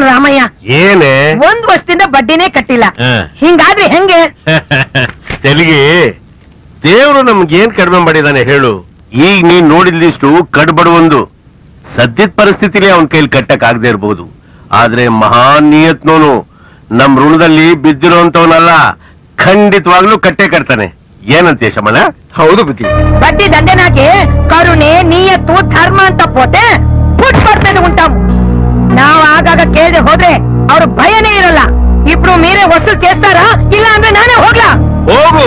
ನೋಡ್ ರಾಮಯ್ಯ. ಏನೇ? ಒಂದ್ ವರ್ಷದಿಂದ ಬಡ್ಡಿನೇ ಕಟ್ಟಿಲ್ಲ. ಹ. ಹಿಂಗಾದ್ರೆ ಹೆಂಗೆ? ತೆಲಿಗೆ ದೇವ್ರು ನಮ್ಗೇನ್ ಕಡಿಮೆ ಮಾಡಿದಾನೆ ಹೇಳು. ಈಗ ನೀನ್ ನೋಡಿದ್ಲಿಷ್ಟು ಕಡ್ಬಡವೊಂದು. ಸದ್ಯದ ಪರಿಸ್ಥಿತಿಲಿ ಅವನ್ ಕೈಲಿ ಕಟ್ಟಕ್ ಆಗದೆ ಇರ್ಬೋದು. ಆದ್ರೆ ಮಹಾನ್ ನಿಯತ್ನೋನು. ನಮ್ ಋಣದಲ್ಲಿ ಬಿದ್ದಿರೋಂತವನಲ್ಲ ಖಂಡಿತವಾಗ್ಲೂ ಕಟ್ಟೆ ಕಟ್ತಾನೆ. ಏನಂತೆ ಶಮಣ ಹೌದು ಬುದ್ಧಿ ಬಡ್ಡಿ ದಂಡನಾಗೆ ಕರುಣೆ ನಿಯತ್ತು ಧರ್ಮ ಅಂತ ಪೋತೆ ಪುಟ್ ಬರ್ತದೆ ಉಂಟಾವು ನಾವ್ ಆಗಾಗ ಕೇಳದೆ ಹೋದ್ರೆ ಅವ್ರ ಭಯನೇ ಇರಲ್ಲ. ಇಬ್ರು ಮೀರೇ ವಸೂಲ್ ಕೇಳ್ತಾರಾ ಇಲ್ಲ ಅಂದ್ರೆ ನಾನೇ ಹೋಗ್ಲಾ? ಹೋಗು.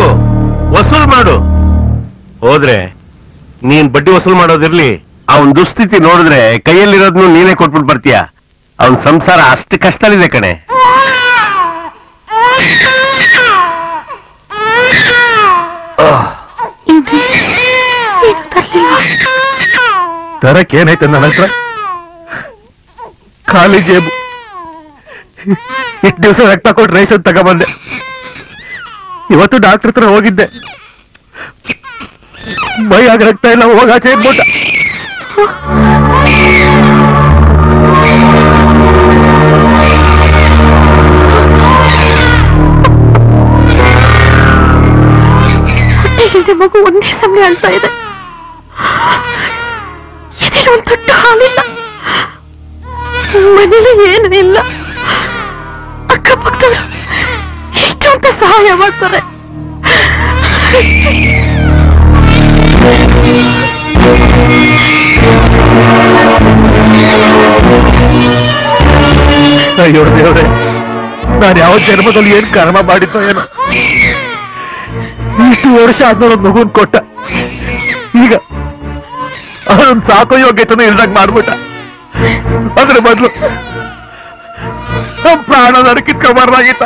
ವಸೂಲ್ ಮಾಡು. ಹೋದ್ರೆ ನೀನ್ ಬಡ್ಡಿ ವಸೂಲ್ ಮಾಡೋದಿರ್ಲಿ. ಅವನ್ ದುಸ್ಥಿತಿ ನೋಡಿದ್ರೆ ಕೈಯಲ್ಲಿರೋದ್ನು ನೀನೇ ಕೊಟ್ಬಿಟ್ ಬರ್ತೀಯ? ಅವನ್ ಸಂಸಾರ ಅಷ್ಟು ಕಷ್ಟಲಿದೆ ಕಣೆ. ತರಕ್ ಏನಾಯ್ತು ನನ್ನ ಹತ್ರ? ಖಾಲಿ ಜೇಬು ಇಷ್ಟು ದಿವಸ ರಕ್ತ ಕೊಟ್ಟು ರೇಷನ್ ತಗೊಬಂದೆ. ಇವತ್ತು ಡಾಕ್ಟರ್ ಹತ್ರ ಹೋಗಿದ್ದೆ. ಮೈಯಾಗ ರಕ್ತ ಇಲ್ಲ ಹೋಗಾಚೆ ಹೊಟ್ಟೆಗಿಲ್ದೆ ಮಗು ಒಂದೇ ಸಮಯ ಅಳ್ತಾ ಇದೆ. ಒಂದು ದೊಡ್ಡ ಹಾಲಿಲ್ಲ ಮನೇಲಿ ಏನು ಇಲ್ಲ ಅಕ್ಕಪಕ್ಕ ಇಷ್ಟಂತ ಸಹಾಯ ಮಾಡ್ತಾರೆ. ಅಯ್ಯೋ ದೇವ್ರೆ, ನಾನು ಯಾವ ಜನ್ಮದಲ್ಲಿ ಏನ್ ಕರ್ಮ ಮಾಡಿದ್ದೋ ಏನೋ. ಇಷ್ಟು ವರ್ಷ ಆದ್ಮೇಲೆ ಮಗುನ್ ಕೊಟ್ಟ. ಈಗ ಅದೊಂದು ಸಾಕೋ ಯೋಗ್ಯತನ ಇಲ್ದಾಗ ಮಾಡ್ಬಿಟ್ಟ. ಅದ್ರ ಬದಲು ಪ್ರಾಣ ನಡಕಿತ್ಕೊಬಾರ್ದಾಗಿತ್ತ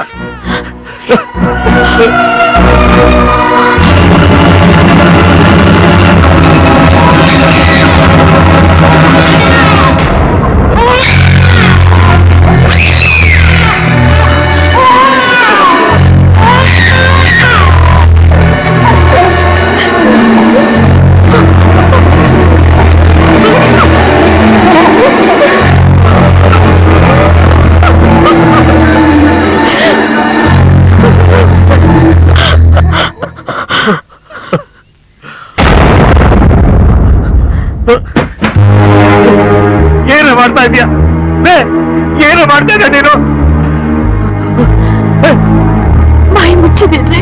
ಇದೀಯ? ಏನು ಮಾಡ್ತಾ ಇದ್ದ ನೀನು? ಬಾಯಿ ಮುಚ್ಚಿದ್ರೆ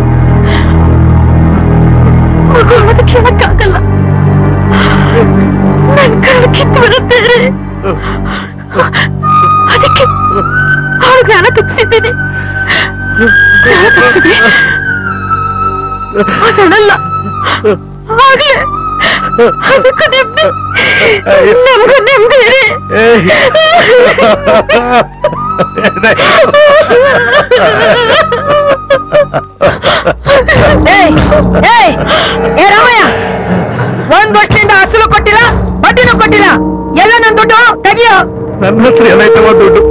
ಮಗು ಅನ್ನೋದು ಕೇಳಕ್ಕಾಗಲ್ಲ ನನ್ ಕಣ್ಣು ಕಿತ್ತು ಬರುತ್ತೆ ಅದಕ್ಕೆ ಅವಳು ಜ್ಞಾನ ತಪ್ಪಿಸಿದ್ದೀನಿ. ಜ್ಞಾನ ಅದಲ್ಲ ಆಗ್ಲೇ ಅದಕ್ಕೂ ನೆಮ್ಮದಿ. ನಮಗೂ ಏ ರಾಮಯ್ಯ ಒಂದ್ ವರ್ಷದಿಂದ ಅಸಲು ಕೊಟ್ಟಿಲ್ಲ ಬಡ್ಡಿನೂ ಕೊಟ್ಟಿಲ್ಲ. ಎಲ್ಲ ನನ್ ದುಡ್ಡು ತೆಗಿಯೋ. ನನ್ನ ಹತ್ರ ಏನೈತವ ದುಡ್ಡು.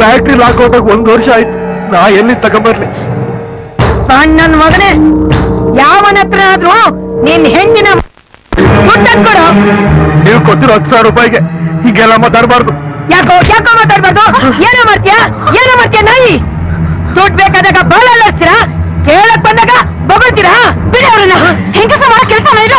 ಫ್ಯಾಕ್ಟ್ರಿ ಲಾಕ್ ಹೋದಾಗ ಒಂದ್ ವರ್ಷ ಆಯ್ತು. ನಾ ಎಲ್ಲಿ ತಗೊಂಬರ್ಲಿ? ನನ್ ಮಗನೇ ಯಾವನ ಹತ್ರ ಆದ್ರೂ ನಿನ್ ಹೆಣ್ಣಿನ ಕೊಡು ನೀವು ಕೊಟ್ಟಿರೋ ಹತ್ತು ಸಾವಿರ ರೂಪಾಯಿಗೆ ಹೀಗೆಲ್ಲ ಮಾತಾಡಬಾರ್ದು. ಯಾಕೋ ಯಾಕೋ ಮಾತಾಡ್ಬಾರ್ದು? ಏನೋ ಮಾಡ್ತೀಯಾ? ಏನೋ ಮಾಡ್ತೀಯ ನಾಯಿ? ದುಡ್ಡು ಬೇಕಾದಾಗ ಬಾಲ ಅಲ್ಲಾಡ್ತೀರಾ ಕೇಳಕ್ ಬಂದಾಗ ಬಗೊಳ್ತೀರಾ? ಬಿಡಿ ಅವ್ರನ್ನ. ಹೆಂಗಸ ಮಾಡೋ ಕೆಲಸ ಇದು?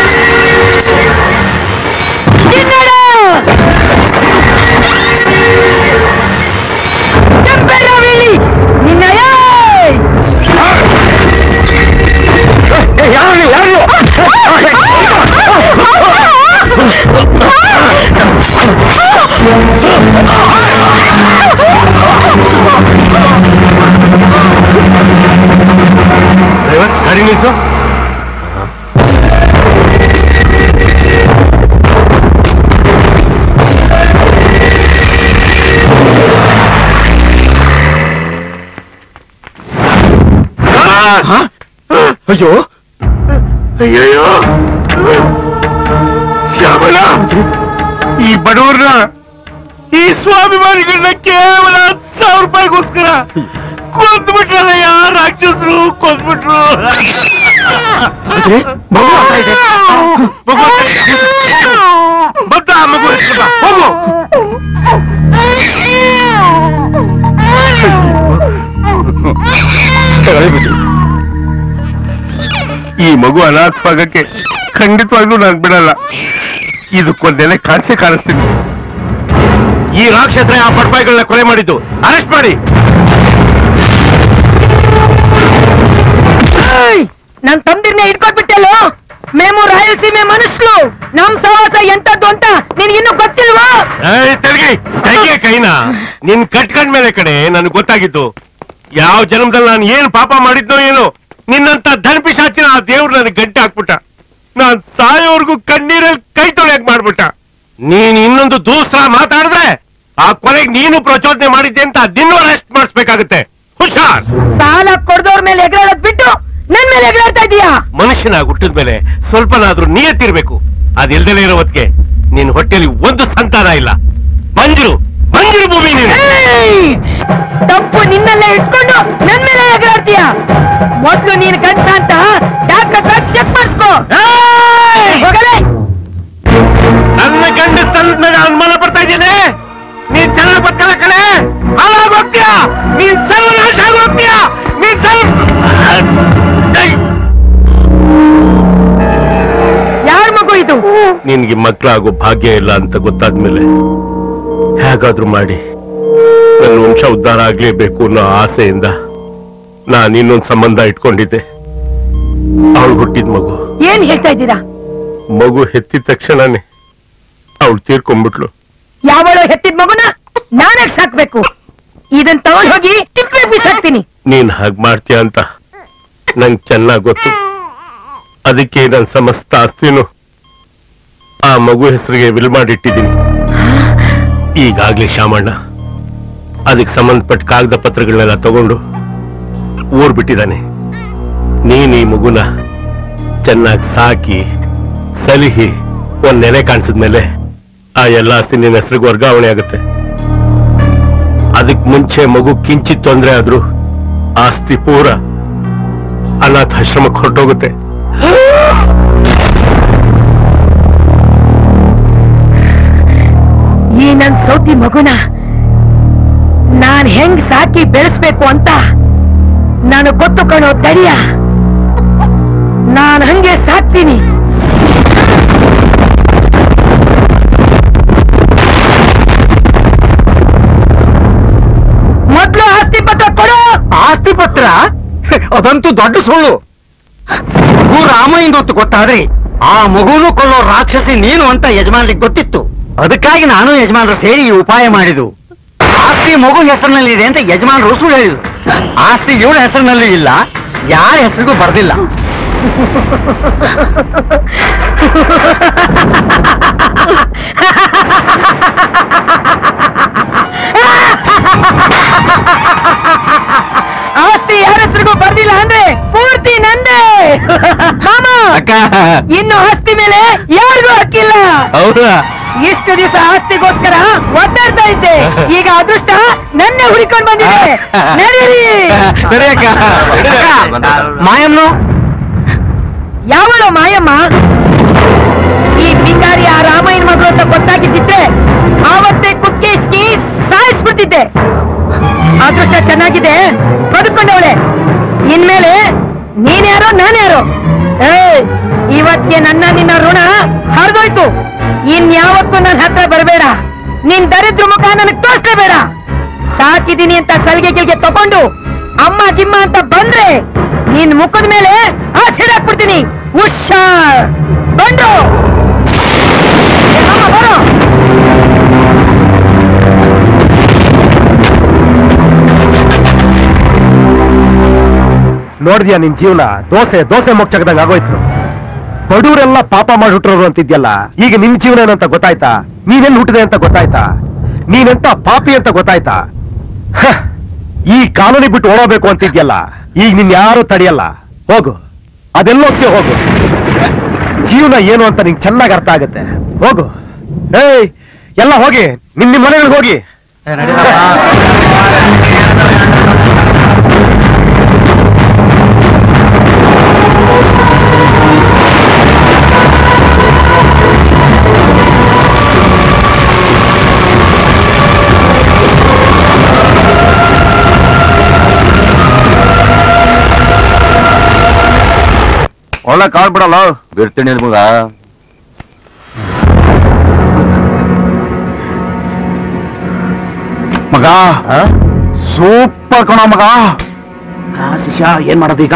ಅಯ್ಯೋ ಅಯ್ಯಯ್ಯೋ ಶ್ಯಾಮಲ ಈ ಬಡವ್ರನ್ನ ಈ ಸ್ವಾಭಿಮಾನಿಗಳನ್ನ ಕೇವಲ ಹತ್ತು ಸಾವಿರ ರೂಪಾಯಿಗೋಸ್ಕರ ಕೊಂದ್ಬಿಟ್ರಲ್ಲ ಯಾರ ರಾಕ್ಷಸರು ಕೊಂದ್ಬಿಟ್ರು ಮಗು ಆಗ್ತಾ ಇದೆ. ಮಗು ಬಂತ ಮಗು ಎತ್ಕೊಂಡ್ ಬಾ, ಹೋಗು ತಗೊಳ್ಬಿಡಿ. ಈ ಮಗು ಅನಾಥವಾಗಕ್ಕೆ ಖಂಡಿತವಾಗ್ಲೂ ನಾನು ಬಿಡಲ್ಲ. ಇದಕ್ಕೊಂದೆಲೆ ಕಾಣಿಸೇ ಕಾಣಿಸ್ತೀನಿ. ಈ ರಾಕ್ಷಸ್ರೆ ಆ ಪಡ್ಪಾಯಿಗಳನ್ನ ಕೊಲೆ ಮಾಡಿದ್ದು. ಅರೆಸ್ಟ್ ಮಾಡಿ! ನನ್ ತಂದಿರ್ನ ಇಟ್ಕೊಟ್ಬಿಟ್ಟೆಲ್ಲೋ ಮೇಮು ಮೇ ಮನುಷ್ಯರು ನಮ್ ಸಹವಾಸ ಎಂತದ್ದು ಅಂತ ಇನ್ನು ಗೊತ್ತಿಲ್ವಾ? ಏಯ್, ಕೈನಾ ನಿನ್ ಕಟ್ಕೊಂಡ್ ಮೇಲೆ ಕಡೆ ನನಗೆ ಗೊತ್ತಾಗಿತ್ತು ಯಾವ ಜನ್ಮದಲ್ಲಿ ನಾನು ಏನ್ ಪಾಪ ಮಾಡಿದ್ನೋ ಏನೋ. ನಿನ್ನಂತ ಧನಪಿಶಾಚಿನ ಆ ದೇವ್ರು ನನಗೆ ಗಂಟೆ ಹಾಕ್ಬಿಟ್ಟ. ನಾನ್ ಸಾಯೋರ್ಗು ಕಣ್ಣೀರಲ್ಲಿ ಕೈ ತೊಳೆಯಕ್ ಮಾಡ್ಬಿಟ್ಟ. ನೀನ್ ಇನ್ನೊಂದು ದೂಸ್ರ ಮಾತಾಡಿದ್ರೆ ಆ ಕೊನೆಗೆ ನೀನು ಪ್ರಚೋದನೆ ಮಾಡಿದ್ದೆ ಅಂತ ನಿನ್ನೂ ಅರೆಸ್ಟ್ ಮಾಡಿಸ್ಬೇಕಾಗುತ್ತೆ. ಹುಷಾರ್. ಸಾಲ ಕೊಡ್ದವ್ರ ಮೇಲೆ ಎಗರಾಡೋದ್ ಬಿಟ್ಟು ನನ್ ಮೇಲೆ ಎಗರಾಡ್ತಾ ಇದೀಯಾ? ಮನುಷ್ಯನಾಗಿ ಹುಟ್ಟಿದ ಮೇಲೆ ಸ್ವಲ್ಪನಾದ್ರೂ ನಿಯತ್ತಿರ್ಬೇಕು ಅದಿಲ್ದಲೇ ಇರೋ ಹೊತ್ತಿಗೆ ನಿನ್ ಹೊಟ್ಟೆಲಿ ಒಂದು ಸಂತಾನ ಇಲ್ಲ. ಮಂಜರು ಮಂಜರು ಭೂಮಿ ನೀನು. ಮೊದ್ಲು ನೀನ್ ಕಂಡ ಅಂತ ಡಾಕ್ಟರ್ ಚೆಕ್ ಮಾಡಿಸ್ಕೋ. ನನ್ನ ಗಂಡ ತನ್ನ ಅನುಮಾನ ಪಡ್ತಾ ಇದ್ದೇನೆ. ನೀನ್ ಚೆನ್ನಾಗಿ ಬದುಕಲ್ಲ ಕಣೆ. ಹಾಳಾಗ್ ಹೋಗ್ತೀಯ? ನೀನ್ ಸರ್ವನಾಶ ಆಗಿ ಹೋಗ್ತೀಯ? ನೀನ್ ಸರ್ವ ಏಯ್! ಯಾರ ಮಗು ಇದು? ನಿನ್ಗೆ ಮಕ್ಕಳಾಗೋ ಭಾಗ್ಯ ಇಲ್ಲ ಅಂತ ಗೊತ್ತಾದ್ಮೇಲೆ ಹೇಗಾದ್ರೂ ಮಾಡಿ. ನನ್ನ ವಂಶ ಉದ್ಧಾರ ಆಗ್ಲೇಬೇಕು ಅನ್ನೋ ಆಸೆಯಿಂದ. ನಾನು ಇನ್ನೊಂದು ಸಂಬಂಧ ಇಟ್ಕೊಂಡಿದ್ದೆ. ಅವಳು ಹುಟ್ಟಿದ ಮಗು. ಏನ್ ಹೇಳ್ತಾ ಇದ್ದೀರಾ? ಮಗು ಹೆತ್ತಿದ ತಕ್ಷಣನೇ ಅವಳು ತೀರ್ಕೊಂಡ್ಬಿಟ್ಲು. ಯಾವಳು ಹೆತ್ತಿದ ಮಗುನ? ನಾನೇ ಸಾಕ್ಬೇಕು. ಇದನ್ ತಗೊಂಡ್ ಹೋಗಿ ತಿಪ್ಪೆ ಬಿಸಾಕ್ತೀನಿ ನೀನ್ ಹಾಗ್ ಮಾಡ್ತೀಯ ಅಂತ ನಂಗ್ ಚೆನ್ನಾಗ್ ಗೊತ್ತು. ಅದಕ್ಕೆ ನನ್ನ ಸಮಸ್ತ ಆಸ್ತಿನೂ ಆ ಮಗು ಹೆಸರಿಗೆ ವಿಲ್ ಮಾಡಿಟ್ಟಿದ್ದೀನಿ. ಈಗಾಗ್ಲೇ ಶಾಮಣ್ಣ ಅದಕ್ಕೆ ಸಂಬಂಧಪಟ್ಟ ಕಾಗದ ಪತ್ರಗಳನ್ನೆಲ್ಲ ತಗೊಂಡು ಊರ್ ಬಿಟ್ಟಿದ್ದಾನೆ ನೀನ್ ಈ ಮಗುನ ಚೆನ್ನಾಗಿ ಸಾಕಿ, ಸಲಿಹಿ ಒಂದ್ ನೆಲೆ ಕಾಣಿಸಿದ್ಮೇಲೆ ಆ ಎಲ್ಲ ಆಸ್ತಿ ನಿನ್ನ ಹೆಸರಿಗೆ ವರ್ಗಾವಣೆ ಆಗುತ್ತೆ. ಅದಕ್ ಮುಂಚೆ ಮಗು ಕಿಂಚಿತ್ ತೊಂದ್ರೆ ಆದ್ರೂ ಆಸ್ತಿ ಪೂರ ಅನಾಥಾಶ್ರಮಕ್ಕೆ ಹೊರಟೋಗುತ್ತೆ. ಈ ನನ್ ಸೌತಿ ಮಗುನ ನಾನ್ ಹೆಂಗ್ ಸಾಕಿ ಬೆಳೆಸ್ಬೇಕು ಅಂತ ನಾನು ಗೊತ್ತು ಕಣೋ ತಡಿಯ ನಾನ್ ಹಂಗೆ ಸಾಕ್ತೀನಿ. ಮೊದಲು ಆಸ್ತಿ ಪತ್ರ ಕೊಡು. ಆಸ್ತಿ ಪತ್ರ? ಅದಂತೂ ದೊಡ್ಡ ಸುಳ್ಳು. ಮಗು ರಾಮಯ್ಯಂದು ಹೊತ್ತು ಗೊತ್ತಾದ್ರೆ, ಆ ಮಗುನು ಕೊಲ್ಲೋ ರಾಕ್ಷಸಿ ನೀನು ಅಂತ ಯಜಮಾನ್ರಿಗೆ ಗೊತ್ತಿತ್ತು. ಅದಕ್ಕಾಗಿ ನಾನು ಯಜಮಾನ್ರು ಸೇರಿ ಉಪಾಯ ಮಾಡಿದು ಆಸ್ತಿ ಮಗು ಹೆಸರಿನಲ್ಲಿದೆ ಅಂತ ಯಜಮಾನರು ಸುಳ್ಳು ಹೇಳಿದ್ರು. ಆಸ್ತಿ ಇವಳ ಹೆಸರಿನಲ್ಲೂ ಇಲ್ಲ ಯಾರ ಹೆಸರಿಗೂ ಬರ್ದಿಲ್ಲ. ಆಸ್ತಿ ಯಾರ ಹೆಸರಿಗೂ ಬರ್ದಿಲ್ಲ ಅಂದ್ರೆ ಪೂರ್ತಿ ನಂದೇ. ಮಾಮ ಅಕ್ಕ. ಇನ್ನು ಆಸ್ತಿ ಮೇಲೆ ಯಾರಿಗೂ ಹಕ್ಕಿಲ್ಲ. ಹೌದಾ? ಇಷ್ಟು ದಿವಸ ಆಸ್ತಿಗೋಸ್ಕರ ಒದ್ದಾಡ್ತಾ ಇದ್ದೆ. ಈಗ ಅದೃಷ್ಟ ನನ್ನ ಹುಡುಕೊಂಡು ಬಂದಿದೆ ಮಾಯಮ್ಮ ಯಾವಳು ಮಾಯಮ್ಮ? ಈ ಬಿಂಗಾರಿ ಆ ರಾಮಾಯಣ ಮಗಳು ಅಂತ ಗೊತ್ತಾಗಿದ್ದಿದ್ರೆ ಆವತ್ತೇ ಕುಕ್ಕೆ ಇಸ್ಕಿ ಸಾಯಿಸ್ಬಿಡ್ತಿದ್ದೆ. ಅದೃಷ್ಟ ಚೆನ್ನಾಗಿದೆ. ಬದುಕೊಂಡವಳೆ. ಇನ್ಮೇಲೆ ನೀನ್ಯಾರೋ ನಾನ್ಯಾರೋ? ಏ ಇವತ್ತಿಗೆ ನನ್ನ ನಿನ್ನ ಋಣ ಹರಿದೋಯ್ತು. ಇನ್ಯಾವತ್ತೂ ನನ್ನ ಹತ್ರ ಬರಬೇಡ. ನಿನ್ ದರಿದ್ರ ಮುಖ ನನಗ್ ತೋರಿಸ್ಲೇಬೇಡ. ಸಾಕಿದೀನಿ ಅಂತ ಸಲಿಗೆಗೆ ತಗೊಂಡು ಅಮ್ಮ ಗಿಮ್ಮ ಅಂತ ಬಂದ್ರೆ ನಿನ್ ಮುಖದ ಮೇಲೆ ಆಸಿಡ್ ಹಾಕ್ಬಿಡ್ತೀನಿ. ಹುಷಾರ್. ಬಂಡು ಬರೋ. ನೋಡಿದ್ಯಾ ನಿನ್ ಜೀವನ? ದೋಸೆ ದೋಸೆ ಮೊಗ್ಚಕದಂಗ ಆಗೋಯ್ತು. ಬಡವರೆಲ್ಲ ಪಾಪ ಮಾಡಿಬಿಟ್ರವ್ರು ಅಂತಿದ್ಯಲ್ಲ, ಈಗ ನಿನ್ ಜೀವನ ಏನಂತ ಗೊತ್ತಾಯ್ತಾ? ನೀನೆಲ್ಲಿ ಹುಟ್ಟಿದೆ ಅಂತ ಗೊತ್ತಾಯ್ತಾ? ನೀನೆಂತ ಪಾಪಿ ಅಂತ ಗೊತ್ತಾಯ್ತಾ? ಈ ಕಾಲೋನಿ ಬಿಟ್ಟು ಓಡೋಬೇಕು ಅಂತಿದ್ಯಲ್ಲ, ಈಗ ನಿನ್ ಯಾರು ತಡೆಯಲ್ಲ? ಹೋಗು ಅದೆಲ್ಲೋಗ್ತೀಯ ಹೋಗು. ಜೀವನ ಏನು ಅಂತ ನಿಂಗೆ ಚೆನ್ನಾಗಿ ಅರ್ಥ ಆಗುತ್ತೆ. ಹೋಗು. ಏಯ್, ಎಲ್ಲ ಹೋಗಿ ನಿಮ್ ನಿಮ್ ಮನೆಗಳಿಗೆ ಹೋಗಿ. ಒಳ್ಳೆ ಕಾಲ್ ಬಿಡಲ್ಲ ಬಿಡ್ತೀನಿ ಮಗ ಮಗ ಸೂಪರ್ ಕಣ ಮಗ ಶಿಷ್ಯ ಏನ್ ಮಾಡೋದು ಈಗ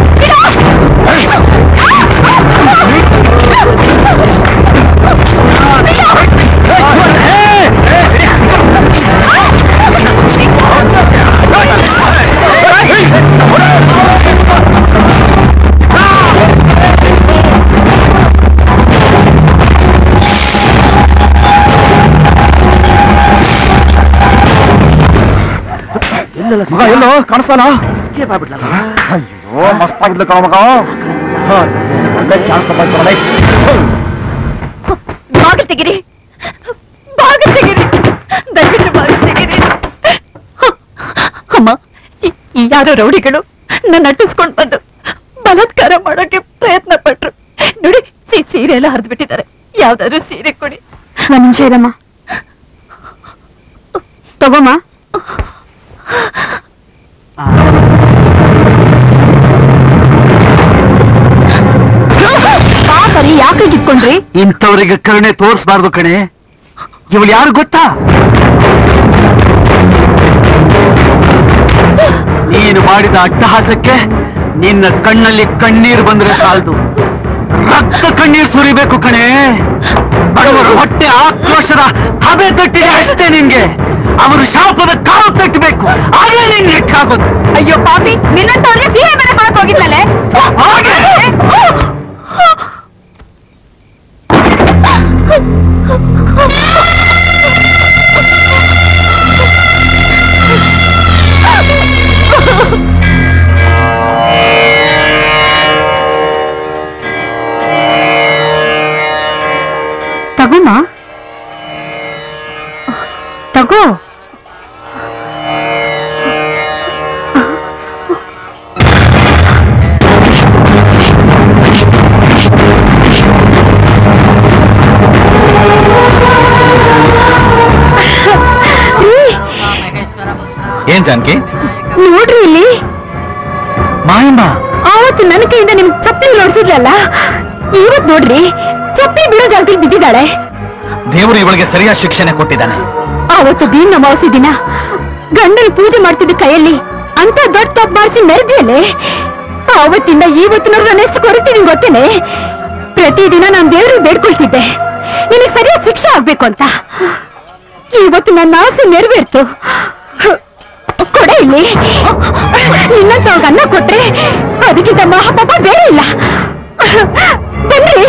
ಸುಂದರಿ ಎಸ್ಕೇಪ್ ಎಲ್ಲೋ ಅಯ್ಯೋ ಮಸ್ತ್ ಆಗಿದ್ಲು ಕಣ ಮಗ. ಒಳ್ಳೆ ಚಾನ್ಸ್ ತಗೊಂಡ್ರೆ ಬಾಗಿಲು ತೆಗಿರಿ. ಬಾಗಿಲು ತೆಗಿರಿ. ದಯವಿಟ್ಟು ಬಾಗಿಲು ತೆಗಿರಿ. ಅಮ್ಮ ಯಾರೋ ರೌಡಿಗಳು ನನ್ನ ಅಟ್ಟಿಸ್ಕೊಂಡ್ ಬಂದು ಬಲತ್ಕಾರ ಮಾಡೋಕೆ ಪ್ರಯತ್ನ ಪಟ್ರು. ನೋಡಿ ಸಿ- ಸೀರೆ ಎಲ್ಲ ಹರಿದ್ಬಿಟ್ಟಿದ್ದಾರೆ. ಯಾವ್ದಾದ್ರು ಸೀರೆ ಕೊಡಿ. ನಮ್ ನಿಮಿಷ ಇರಮ್ಮ. ಇಂಥವ್ರಿಗೆ ಕರುಣೆ ತೋರಿಸಬಾರ್ದು ಕಣೆ. ಇವಳು ಯಾರು ಗೊತ್ತಾ? ನೀನು ಮಾಡಿದ ಅಟ್ಟಹಾಸಕ್ಕೆ ನಿನ್ನ ಕಣ್ಣಲ್ಲಿ ಕಣ್ಣೀರು ಬಂದ್ರೆ ಸಾಲದು. ರಕ್ತ ಕಣ್ಣೀರು ಸುರಿಬೇಕು ಕಣೆ. ಬಡವರ ಹೊಟ್ಟೆ ಆಕ್ರೋಶದ ಹಬೆ ತಟ್ಟಿದೆ ಅಷ್ಟೇ ನಿನ್ಗೆ. ಅವರು ಶಾಪದ ಕಾಲು ತಟ್ಟಬೇಕು. ಆಗಲೇ ನೀನ್ ನೆಟ್ಟಾಗೋದು ಅಯ್ಯೋ ಪಾಪಿ ನಿನ್ನಂತವ್ರಿಗೆ ಸೀರೆ ಬೇರೆ ಮಾಡಕ್ ಹೋಗಿದ್ನಲೆ ಏನ್ ಜಾನಕಿ? ನೋಡ್ರಿ ಇಲ್ಲಿ. ಮಾಯಮ್ಮ. ಅವತ್ತು ನನ್ನ ಕೈಯಿಂದ ನಿಮ್ ಚಪ್ಪಲಿ ನೋಡ್ಸಿದ್ಲಲ್ಲ ಇವತ್ ನೋಡ್ರಿ ಚಪ್ಪಲಿ ಬಿಡೋ ಜಾಗದಲ್ಲಿ ಬಿದ್ದಿದ್ದಾಳೆ. ದೇವರು ಇವಳಿಗೆ ಸರಿಯಾದ ಶಿಕ್ಷಣೆ ಕೊಟ್ಟಿದ್ದಾನೆ. ಆವತ್ತು ದೀನ ಅಮಾವಾಸ್ಯ ದಿನ ಗಂಡನ ಪೂಜೆ ಮಾಡ್ತಿದ್ದ ಕೈಯಲ್ಲಿ ಅಂತ ದೊಡ್ಡ ತಪ್ಪು ಮಾಡಿಸಿ ಮೆರೆದಿಯಲ್ಲೇ? ಆವತ್ತಿಂದ ಇವತ್ತು ನಾನು ಎಷ್ಟು ಕೊರತೀನಿ ಗೊತ್ತೇನೆ? ಪ್ರತಿದಿನ ನಾನು ದೇವರು ಬೇಡ್ಕೊಳ್ತಿದ್ದೆ. ನಿನಗೆ ಸರಿಯಾದ ಶಿಕ್ಷೆ ಆಗ್ಬೇಕು ಅಂತ. ಇವತ್ತು ನನ್ನ ಆಸೆ ನೆರವೇರ್ತು. ಕೊಡೆ ಇಲ್ಲಿ. ನಿನ್ನಂತ ಅನ್ನ ಕೊಟ್ರೆ ಅದಕ್ಕಿಂತ ಮಹಾಪಾಪ ಬೇರೆ ಇಲ್ಲ. ಬನ್ರಿ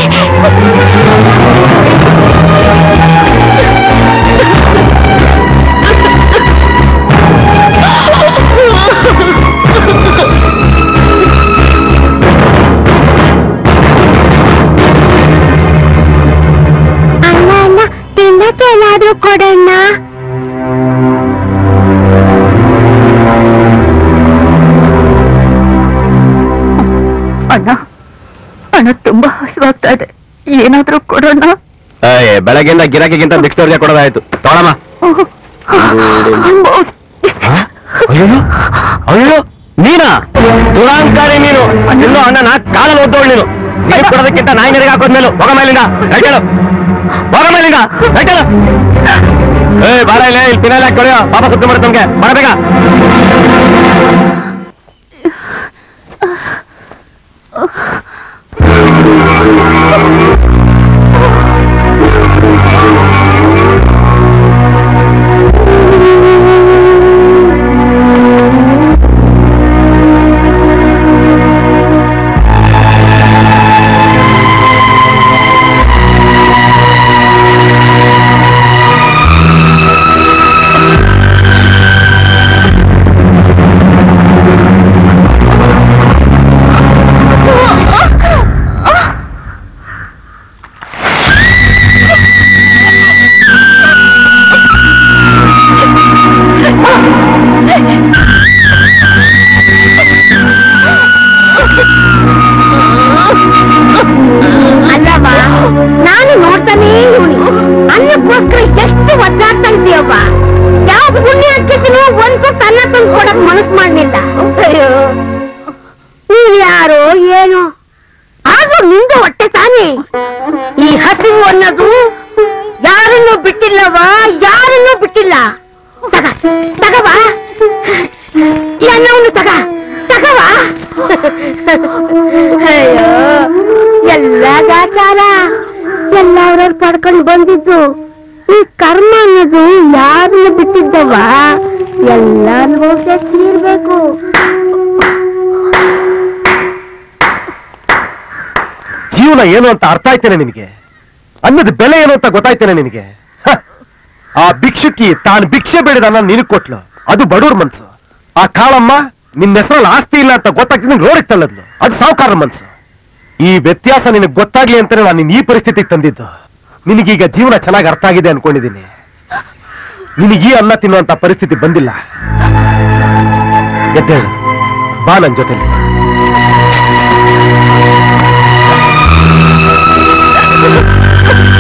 ಅಣ್ಣ ಅಣ್ಣ ತುಂಬಾ ಹಸುವಾಗ್ತಾ ಇದೆ ಏನಾದ್ರೂ ಕೊಡೋಣ? ಬೆಳಗ್ಗೆಯಿಂದ ಗಿರಾಕಿಗಿಂತ ಮಿಕ್ಸರ್ಗೆ ಕೊಡೋದಾಯ್ತು. ತೊಳಮ್ಮ. ಅಯ್ಯೋ ನೀನಾ? ದುರಾಂಕಾರಿ ನೀನು. ನಿನ್ನೋ ಅಣ್ಣನ ಕಾಲಲ್ಲಿ ಒದ್ದೋಳು ನೀನು. ನೀರು ಕೊಡೋದಕ್ಕಿಂತ ನಾಯಿ ನೀರಿಗೆ ಹಾಕೋದ್ಮೇಲೆ ಹೊಗ ಮೇಲಿಂದ ರೈಟಳು ಹೊಗ ಮೇಲಿಂದ ರೈಟಳು ಏ ಬಾರ ಇಲ್ಲ. ಇಲ್ಲಿ ಪಿನಾಲ್ ಹಾಕಿ ಕೊಡಿಯೋ. ಪಾಪ ಸುತ್ತ ಮಾಡಿ ನಮ್ಗೆ. ಬರಬೇಕ ಆ ಹೊಟ್ಟೆ ತಾನೇ? ಈ ಹಸಿವು ಅನ್ನೋದು ಯಾರನ್ನೂ ಬಿಟ್ಟಿಲ್ಲವ ಯಾರನ್ನೂ ಬಿಟ್ಟಿಲ್ಲ. ತಗ ತಗವಾ ಈ ತಗ ತಗವಾ ಎಲ್ಲ ಗಾಚಾರ. ಎಲ್ಲ ಅವ್ರವ್ರು ಪಡ್ಕೊಂಡು ಬಂದಿದ್ದು. ಈ ಕರ್ಮ ಅನ್ನೋದು ಯಾರನ್ನು ಬಿಟ್ಟಿದ್ದವ ಎಲ್ಲಾರು ಹೋಗಿ ತೀರ್ಬೇಕು ಜೀವನ ಏನು ಅಂತ ಅರ್ಥ ಆಯ್ತೇನೆ ನಿನಗೆ ಅನ್ನದ ಬೆಲೆ ಏನು ಅಂತ ಗೊತ್ತಾಯ್ತೇನೆ ನಿನಗೆ! ಆ ಭಿಕ್ಷುಕಿ ತಾನು ಭಿಕ್ಷೆ ಬೇಡಿದ ಅನ್ನ ನಿನಗೆ ಕೊಟ್ಲು. ಅದು ಬಡವ್ರ ಮನ್ಸು. ಆ ಕಾಳಮ್ಮ ನಿನ್ನ ಹೆಸರಲ್ಲಿ ಆಸ್ತಿ ಇಲ್ಲ ಅಂತ ಗೊತ್ತಾಗ್ತಿದ್ ನೋಡಿ ತಳ್ಳದ್ಲು ಅದು ಸಾವುಕಾರ ಮನ್ಸು. ಈ ವ್ಯತ್ಯಾಸ ನಿನಗೆ ಗೊತ್ತಾಗ್ಲಿ ಅಂತಾನೆ ನಾನು ನಿನ್ನ ಈ ಪರಿಸ್ಥಿತಿಗೆ ತಂದಿದ್ದು. ನಿನಗೀಗ ಜೀವನ ಚೆನ್ನಾಗಿ ಅರ್ಥ ಆಗಿದೆ ಅನ್ಕೊಂಡಿದ್ದೀನಿ ನಿನಗೆ ಈ ಅನ್ನ ತಿನ್ನುವಂತ ಪರಿಸ್ಥಿತಿ ಬಂದಿಲ್ಲ. ಎದ್ದೇಳು. ಬಾ ನನ್ನ ಜೊತೆಲಿ. ハハハハ!